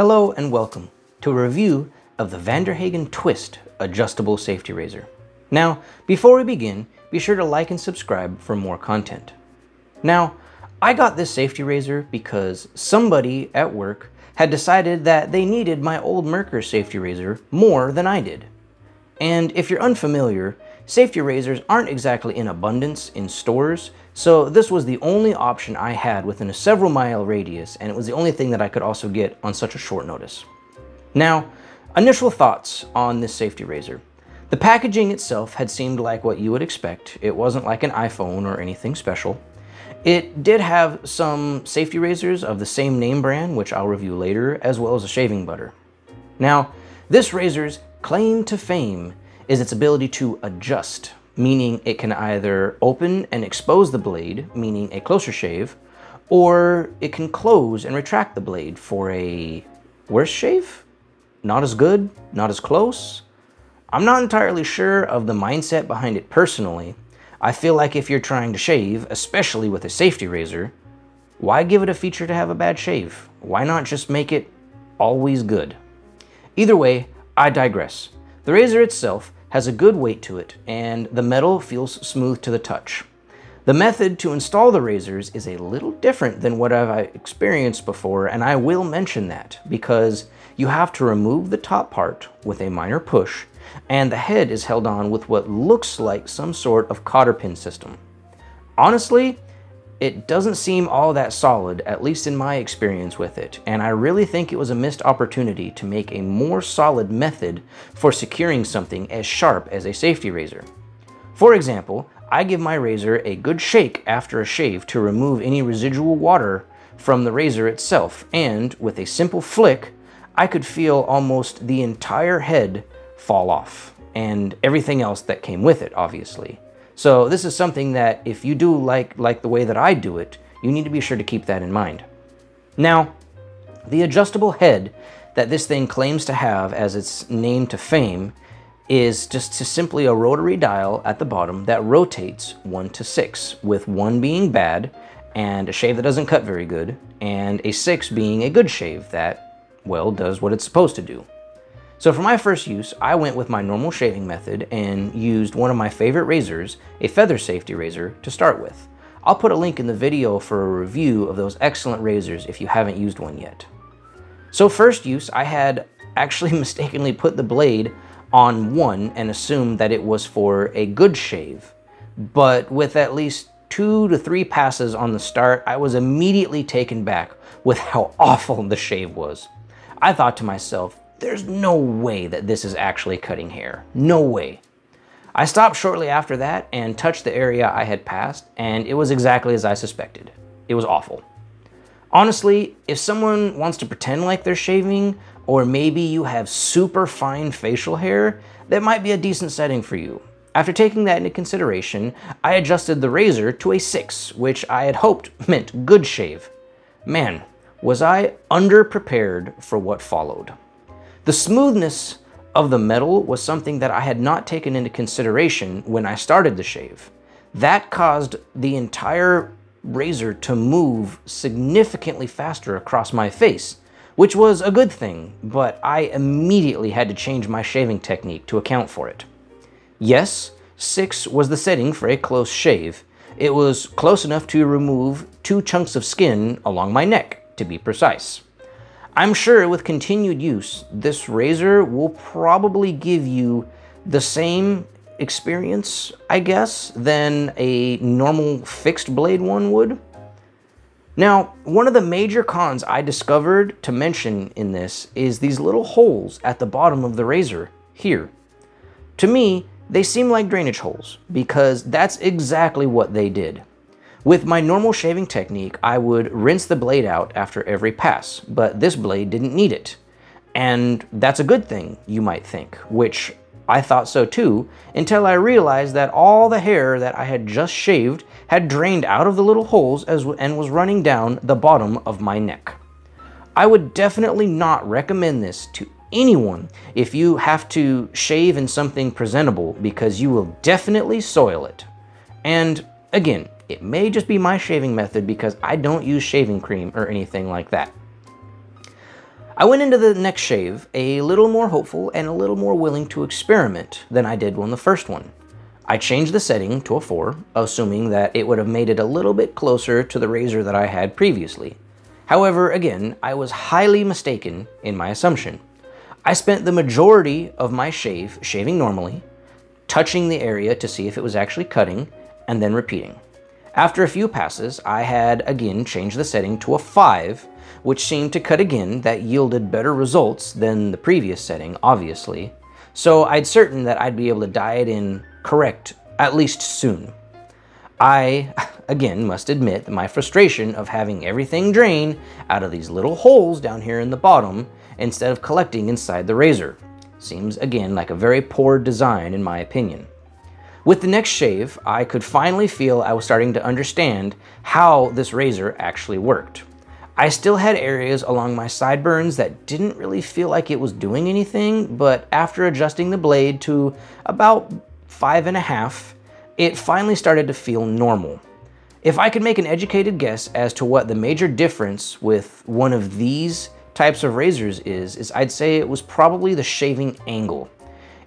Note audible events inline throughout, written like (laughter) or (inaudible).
Hello and welcome to a review of the Van Der Hagen Twist Adjustable Safety Razor. Now, before we begin, be sure to like and subscribe for more content. Now, I got this safety razor because somebody at work had decided that they needed my old Merkur safety razor more than I did. And if you're unfamiliar, safety razors aren't exactly in abundance in stores, so this was the only option I had within a several mile radius, and it was the only thing that I could also get on such a short notice. Now, initial thoughts on this safety razor. The packaging itself had seemed like what you would expect. It wasn't like an iPhone or anything special. It did have some safety razors of the same name brand, which I'll review later, as well as a shaving butter. Now, this razor's claim to fame is its ability to adjust, meaning it can either open and expose the blade, meaning a closer shave, or it can close and retract the blade for a worse shave? Not as good, not as close? I'm not entirely sure of the mindset behind it personally, I feel like if you're trying to shave, especially with a safety razor, why give it a feature to have a bad shave? Why not just make it always good? Either way, I digress. The razor itself has a good weight to it, and the metal feels smooth to the touch. The method to install the razors is a little different than what I've experienced before, and I will mention that because you have to remove the top part with a minor push and the head is held on with what looks like some sort of cotter pin system. Honestly, it doesn't seem all that solid, at least in my experience with it, and I really think it was a missed opportunity to make a more solid method for securing something as sharp as a safety razor. For example, I give my razor a good shake after a shave to remove any residual water from the razor itself, and with a simple flick, I could feel almost the entire head fall off and everything else that came with it, obviously. So this is something that if you do like, like the way that I do it, you need to be sure to keep that in mind. Now, the adjustable head that this thing claims to have as its name to fame is just to simply a rotary dial at the bottom that rotates 1 to 6, with 1 being bad and a shave that doesn't cut very good, and a 6 being a good shave that, well, does what it's supposed to do. So for my first use, I went with my normal shaving method and used one of my favorite razors, a feather safety razor, to start with. I'll put a link in the video for a review of those excellent razors if you haven't used one yet. So first use, I had actually (laughs) mistakenly put the blade on one and assumed that it was for a good shave. But with at least two to three passes on the start, I was immediately taken back with how (laughs) awful the shave was. I thought to myself, there's no way that this is actually cutting hair. No way. I stopped shortly after that and touched the area I had passed, and it was exactly as I suspected. It was awful. Honestly, if someone wants to pretend like they're shaving, or maybe you have super fine facial hair, that might be a decent setting for you. After taking that into consideration, I adjusted the razor to a 6, which I had hoped meant good shave. Man, was I underprepared for what followed. The smoothness of the metal was something that I had not taken into consideration when I started the shave. That caused the entire razor to move significantly faster across my face, which was a good thing, but I immediately had to change my shaving technique to account for it. Yes, 6 was the setting for a close shave. It was close enough to remove two chunks of skin along my neck, to be precise. I'm sure with continued use, this razor will probably give you the same experience, I guess, than a normal fixed blade one would. Now, one of the major cons I discovered to mention in this is these little holes at the bottom of the razor here. To me, they seem like drainage holes because that's exactly what they did. With my normal shaving technique, I would rinse the blade out after every pass, but this blade didn't need it. And that's a good thing, you might think, which I thought so too, until I realized that all the hair that I had just shaved had drained out of the little holes as, and was running down the bottom of my neck. I would definitely not recommend this to anyone if you have to shave in something presentable because you will definitely soil it. And again, it may just be my shaving method because I don't use shaving cream or anything like that. I went into the next shave a little more hopeful and a little more willing to experiment than I did on the first one. I changed the setting to a 4, assuming that it would have made it a little bit closer to the razor that I had previously. However, again, I was highly mistaken in my assumption. I spent the majority of my shave shaving normally, touching the area to see if it was actually cutting, and then repeating. After a few passes, I had again changed the setting to a 5, which seemed to cut again that yielded better results than the previous setting, obviously. So I'd certain that I'd be able to dye it in correct at least soon. I, (laughs) again, must admit my frustration of having everything drain out of these little holes down here in the bottom instead of collecting inside the razor. Seems, again, like a very poor design in my opinion. With the next shave, I could finally feel I was starting to understand how this razor actually worked. I still had areas along my sideburns that didn't really feel like it was doing anything, but after adjusting the blade to about five and a half, it finally started to feel normal. If I could make an educated guess as to what the major difference with one of these types of razors is, is I'd say it was probably the shaving angle.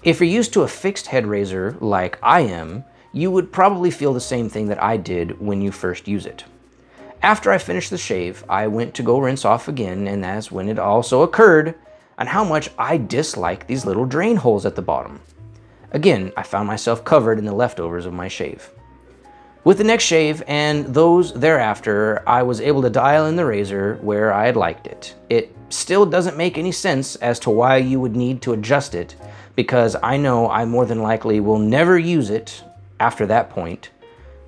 If you're used to a fixed head razor like I am, you would probably feel the same thing that I did when you first use it. After I finished the shave, I went to go rinse off again, and that's when it also occurred on how much I dislike these little drain holes at the bottom. Again, I found myself covered in the leftovers of my shave. With the next shave and those thereafter, I was able to dial in the razor where I had liked it. It still doesn't make any sense as to why you would need to adjust it because I know I more than likely will never use it after that point.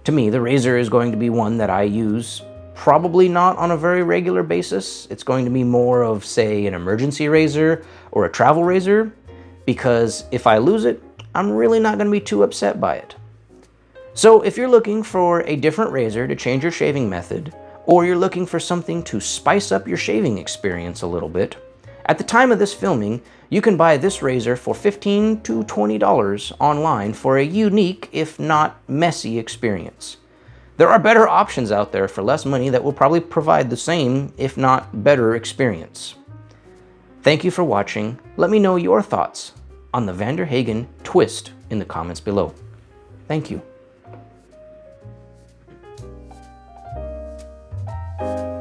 To me, the razor is going to be one that I use probably not on a very regular basis. It's going to be more of, say, an emergency razor or a travel razor because if I lose it, I'm really not going to be too upset by it. So if you're looking for a different razor to change your shaving method, or you're looking for something to spice up your shaving experience a little bit, at the time of this filming, you can buy this razor for 15 to $20 online for a unique, if not messy, experience. There are better options out there for less money that will probably provide the same, if not better, experience. Thank you for watching. Let me know your thoughts on the Van Der Hagen twist in the comments below. Thank you.